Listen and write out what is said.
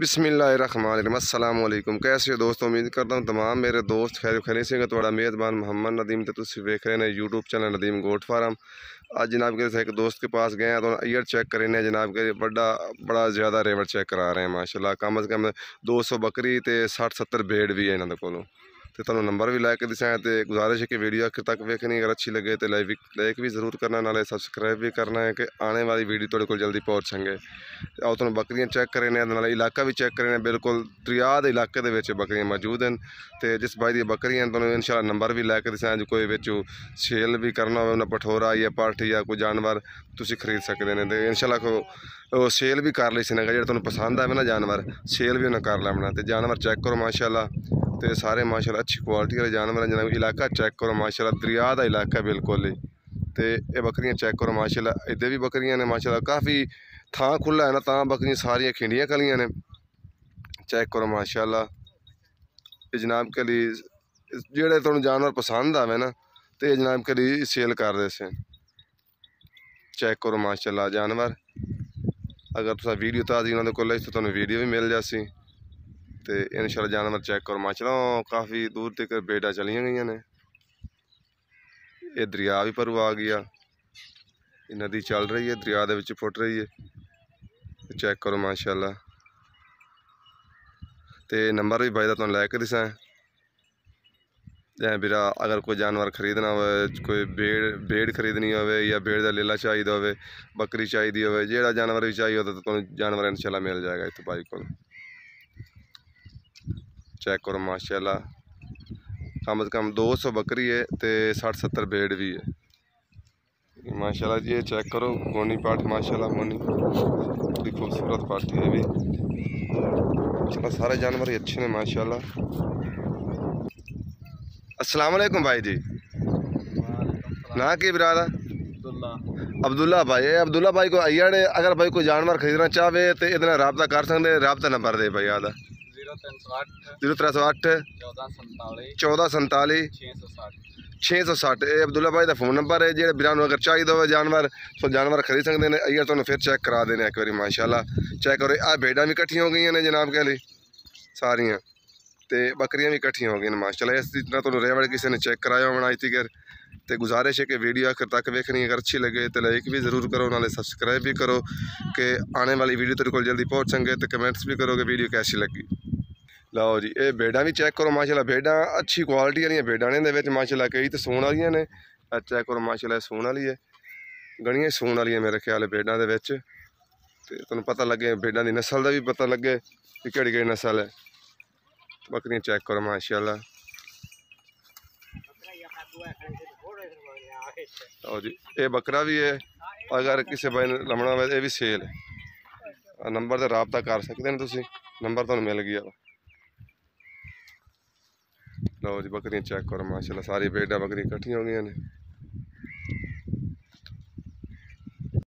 बसमिलकुम कैसे हो दोस्तों? उम्मीद करता हूँ तमाम मेरे दोस्त खैर खैर सिंह थोड़ा तो मेज़बान मोहम्मद नदीम तो तुम देख रहे हैं YouTube channel Nadeem goat farm. आज जनाब के एक दोस्त के पास गए हैं तो ईयर चेक करे हैं जनाब के। बड़ा बड़ा ज़्यादा रेवर चेक करा रहे हैं, माशाल्लाह। कम अज़ कम दो सौ बकरी तो सठ सत्तर भेड़ भी है इन्होंने को ਤੇ ਤੁਹਾਨੂੰ ਨੰਬਰ ਵੀ ਲੈ ਕੇ ਦਿਸਾਂ ਤੇ ਗੁਜ਼ਾਰਿਸ਼ ਹੈ ਕਿ ਵੀਡੀਓ ਆਖਿਰ ਤੱਕ ਵੇਖਣੀ ਅਗਰ ਅੱਛੀ ਲੱਗੇ ਤੇ ਲਾਈਕ ਵੀ ਲਾਈਕ ਵੀ ਜ਼ਰੂਰ ਕਰਨਾ, ਨਾਲੇ ਸਬਸਕ੍ਰਾਈਬ ਵੀ ਕਰਨਾ ਹੈ ਕਿ ਆਉਣੇ ਵਾਲੀ ਵੀਡੀਓ ਤੁਹਾਡੇ ਕੋਲ ਜਲਦੀ ਪਹੁੰਚ ਆਓ ਤੁਹਾਨੂੰ ਬੱਕਰੀਆਂ ਚੈੱਕ ਕਰੇ ਨੇ ਨਾਲੇ ਇਲਾਕਾ ਵੀ ਚੈੱਕ ਕਰੇ ਨੇ ਬਿਲਕੁਲ ਦਰਿਆ ਦੇ ਇਲਾਕੇ ਦੇ ਵਿੱਚ ਬੱਕਰੀਆਂ ਮੌਜੂਦ ਹਨ। ਤੇ ਜਿਸ ਬਾਈ ਦੀ ਬੱਕਰੀਆਂ ਤੁਹਾਨੂੰ ਇਨਸ਼ਾਅੱਲਾ ਨੰਬਰ ਵੀ ਲੈ ਕੇ ਦਿਸਾਂ ਜੇ ਕੋਈ ਵਿੱਚ ਸੇਲ ਵੀ ਕਰਨਾ ਹੋਵੇ, ਉਹਨਾਂ ਪਠੋਰਾ ਜਾਂ ਪਾਠੀ ਜਾਂ ਕੋਈ ਜਾਨਵਰ ਤੁਸੀਂ ਖਰੀਦ ਸਕਦੇ ਨੇ। ਤੇ ਇਨਸ਼ਾਅੱਲਾ ਕੋ ਉਹ ਸੇਲ ਵੀ ਕਰ ਲਈ ਸੀ ਨਾ, ਜਿਹੜਾ ਤੁਹਾਨੂੰ ਪਸੰਦ ਆਵੇ ਨਾ ਜਾਨਵਰ ਸੇਲ ਵੀ ਉਹਨਾਂ ਕਰ ਲੈਣਾ। ਤੇ ਜਾਨਵਰ ਚੈੱਕ ਕਰੋ, ਮਾਸ਼ਾਅੱਲਾ। ਤੇ ਸਾਰੇ ਮਾਸ਼ਾਅੱਲਾ ਅੱਛੀ ਕੁਆਲਿਟੀ ਵਾਲੇ ਜਾਨਵਰ ਜਨਾਬ ਇਲਾਕਾ ਚੈੱਕ ਕਰੋ, ਮਾਸ਼ਾਅੱਲਾ ਦਰਿਆ ਦਾ ਇਲਾਕਾ ਬਿਲਕੁਲ ਹੀ। ਤੇ ਇਹ ਬੱਕਰੀਆਂ ਚੈੱਕ ਕਰੋ, ਮਾਸ਼ਾਅੱਲਾ ਇੱਦੇ ਵੀ ਬੱਕਰੀਆਂ ਨੇ, ਮਾਸ਼ਾਅੱਲਾ ਕਾਫੀ ਥਾਂ ਖੁੱਲਾ ਹੈ ਨਾ, ਤਾਂ ਬੱਕਰੀਆਂ ਸਾਰੀਆਂ ਖਿੰਡੀਆਂ ਕਲੀਆਂ ਨੇ। ਚੈੱਕ ਕਰੋ, ਮਾਸ਼ਾਅੱਲਾ। ਇਹ ਜਨਾਬ ਕੇ ਲਈ ਜਿਹੜੇ ਤੁਹਾਨੂੰ ਜਾਨਵਰ ਪਸੰਦ ਆਵੇ ਨਾ, ਤੇ ਇਹ ਜਨਾਬ ਕੇ ਲਈ ਸੇਲ ਕਰਦੇ ਸੇ। ਚੈੱਕ ਕਰੋ, ਮਾਸ਼ਾਅੱਲਾ ਜਾਨਵਰ। ਅਗਰ ਤੁਸੀਂ ਵੀਡੀਓ ਤਾਂ ਤਾਜ਼ੀ ਉਹਨਾਂ ਦੇ ਕੋਲ ਲਈ ਤਾਂ ਤੁਹਾਨੂੰ ਵੀਡੀਓ ਵੀ ਮਿਲ ਜਾਸੀ। ਤੇ ਇਨਸ਼ਾਅੱਲਾ ਜਾਨਵਰ ਚੈੱਕ ਕਰੋ। ਮਾਸ਼ਾਅੱਲਾ ਕਾਫੀ ਦੂਰ ਤੱਕ ਬੇੜਾ ਚਲੀਆਂ ਗਈਆਂ ਨੇ। ਇਹ ਦਰਿਆ ਵੀ ਪਰੂ ਆ ਗਿਆ। ਇਹ ਨਦੀ ਚੱਲ ਰਹੀ ਹੈ, ਦਰਿਆ ਦੇ ਵਿੱਚ ਫੁੱਟ ਰਹੀ ਹੈ। ਚੈੱਕ ਕਰੋ ਮਾਸ਼ਾਅੱਲਾ। ਤੇ ਨੰਬਰ ਵੀ ਬਾਈ ਦਾ ਤੁਹਾਨੂੰ ਲੈ ਕੇ ਦਿਸਾਂ। ਜਾਂ ਵੀਰਾ, ਅਗਰ ਕੋਈ ਜਾਨਵਰ ਖਰੀਦਣਾ ਹੋਵੇ, ਕੋਈ ਬੇੜ ਬੇੜ ਖਰੀਦਣੀ ਹੋਵੇ ਜਾਂ ਬੇੜ ਦਾ ਲੇਲਾ ਚਾਹੀਦਾ ਹੋਵੇ, ਬੱਕਰੀ ਚਾਹੀਦੀ ਹੋਵੇ, ਜਿਹੜਾ ਜਾਨਵਰ ਵੀ ਚਾਹੀਦਾ ਤਾਂ ਤੁਹਾਨੂੰ ਜਾਨਵਰ ਇਨਸ਼ਾਅੱਲਾ ਮਿਲ ਜਾਏਗਾ ਇੱਥੇ ਬਾਈ ਕੋਲ। ਚੈੱਕ ਕਰੋ ਮਾਸ਼ਾਅੱਲਾ ਕਮ ਸੇ ਕਮ 200 ਬੱਕਰੀ ਹੈ ਤੇ 60 70 ਬੇੜ ਵੀ ਹੈ ਮਾਸ਼ਾਅੱਲਾ ਜੀ ਇਹ ਚੈੱਕ ਕਰੋ ਮੋਨੀ ਪਾਠ ਮਾਸ਼ਾਅੱਲਾ ਮੋਨੀ ਬੜੀ ਖੂਬਸੂਰਤ ਪਾਠ ਹੈ ਵੀ ਮਾਸ਼ਾਅੱਲਾ ਸਾਰੇ ਜਾਨਵਰ ਹੀ अच्छे ਨੇ ਮਾਸ਼ਾਅੱਲਾ अस्सलाम वालेकुम भाई जी ना की बिरादा अब्दुल्ला भाई ਇਹ ਅਬਦੁੱਲਾ ਭਾਈ ਕੋ ਅਈੜ ਅਗਰ ਭਾਈ ਕੋਈ ਜਾਨਵਰ ਖਰੀਦਣਾ ਚਾਹਵੇ ਤੇ ਇਹਦੇ ਨਾਲ ਰਾਬਤਾ ਕਰ ਸਕਦੇ ਰਾਬਤਾ ਨੰਬਰ ਦੇ ਭਾਈ ਆਦਾ 0308 1447 660 ਇਹ ਅਬਦੁੱਲਾ ਭਾਈ ਦਾ ਫੋਨ ਨੰਬਰ ਹੈ ਜਿਹੜੇ ਵੀਰਾਂ ਨੂੰ ਅਗਰ ਚਾਹੀਦਾ ਹੋਵੇ ਜਾਨਵਰ ਸੋ ਜਾਨਵਰ ਖਰੀਦ ਸਕਦੇ ਨੇ। ਅਈਆ ਤੁਹਾਨੂੰ ਫਿਰ ਚੈੱਕ ਕਰਾ ਦੇਣੇ ਇੱਕ ਵਾਰੀ ਮਾਸ਼ਾਅੱਲਾ। ਚੈੱਕ ਕਰੋ ਇਹ ਭੇਡਾਂ ਵੀ ਇਕੱਠੀਆਂ ਹੋ ਗਈਆਂ ਨੇ ਜਨਾਬ ਕਹ ਲਈ ਸਾਰੀਆਂ। ਤੇ ਬੱਕਰੀਆਂ ਵੀ ਇਕੱਠੀਆਂ ਹੋ ਗਈਆਂ ਨੇ ਮਾਸ਼ਾਅੱਲਾ। ਇਸ ਦੀ ਤਰ੍ਹਾਂ ਤੁਹਾਨੂੰ ਰੇਵੜ ਕਿਸੇ ਨੇ ਚੈੱਕ ਕਰਾਇਆ ਹੋਣਾ ਅੱਜ ਤੀਕਰ ਤੇ ਗੁਜ਼ਾਰਿਸ਼ ਹੈ ਕਿ ਵੀਡੀਓ ਆਖਰ ਤੱਕ ਵੇਖਣੀ ਅਗਰ ਅੱਛੀ ਲੱਗੇ ਤੇ ਲਾਈਕ ਵੀ ਜ਼ਰੂਰ ਕਰੋ ਨਾਲੇ ਸਬਸਕ੍ਰਾਈਬ ਵੀ ਕਰੋ ਕਿ ਆਉਣ ਵਾਲੀ ਵੀਡੀਓ ਤੇਰੇ ਕੋਲ ਜਲਦੀ ਪਹੁੰਚ ਸੰਗੇ ਤੇ ਕਮੈਂਟਸ ਵੀ ਕਰੋ ਕਿ ਵੀਡੀਓ ਕੈਸੀ ਲੱਗੀ। ਲਓ ਜੀ, ਇਹ ਭੇਡਾਂ ਵੀ ਚੈੱਕ ਕਰੋ, ਮਾਸ਼ਾਅੱਲਾ ਭੇਡਾਂ ਅੱਛੀ ਕੁਆਲਿਟੀ ਵਾਲੀਆਂ ਭੇਡਾਂ ਨੇ ਇਹਦੇ ਵਿੱਚ, ਮਾਸ਼ਾਅੱਲਾ, ਕਈ ਤਾਂ ਸੂਣ ਵਾਲੀਆਂ ਨੇ। ਆ ਚੈੱਕ ਕਰੋ, ਮਾਸ਼ਾਅੱਲਾ ਸੂਣ ਵਾਲੀ ਹੈ। ਗਣੀਆਂ ਸੂਣ ਵਾਲੀਆਂ ਮੇਰੇ ਖਿਆਲ ਭੇਡਾਂ ਦੇ ਵਿੱਚ। ਤੇ ਤੁਹਾਨੂੰ ਪਤਾ ਲੱਗੇ ਭੇਡਾਂ ਦੀ ਨਸਲ ਦਾ ਵੀ ਪਤਾ ਲੱਗੇ ਕਿ ਕਿਹੜੀ ਕਿਹੜੀ ਨਸਲ ਹੈ। ਬੱਕਰੀਆਂ ਚੈੱਕ ਕਰੋ, ਮਾਸ਼ਾਅੱਲਾ। ਲਓ ਜੀ, ਇਹ ਬੱਕਰਾ ਵੀ ਹੈ। ਅਗਰ ਕਿਸੇ ਬਾਈ ਨੇ ਲਮਣਾ ਹੋਵੇ, ਇਹ ਵੀ ਸੇਲ ਹੈ। ਨੰਬਰ ਤੇ ਰਾਬਤਾ ਕਰ ਸਕਦੇ ਨੇ ਤੁਸੀਂ। ਨੰਬਰ ਤੁਹਾਨੂੰ ਮਿਲ ਗਿਆ ਲਓ ਜੀ ਬੱਕਰੀਆਂ ਚੈੱਕ ਕਰੋ ਮਾਸ਼ਾਅੱਲਾ ਸਾਰੀ ਭੇਡਾਂ ਬੱਕਰੀਆਂ ਇਕੱਠੀਆਂ ਹੋ ਗਈਆਂ ਨੇ।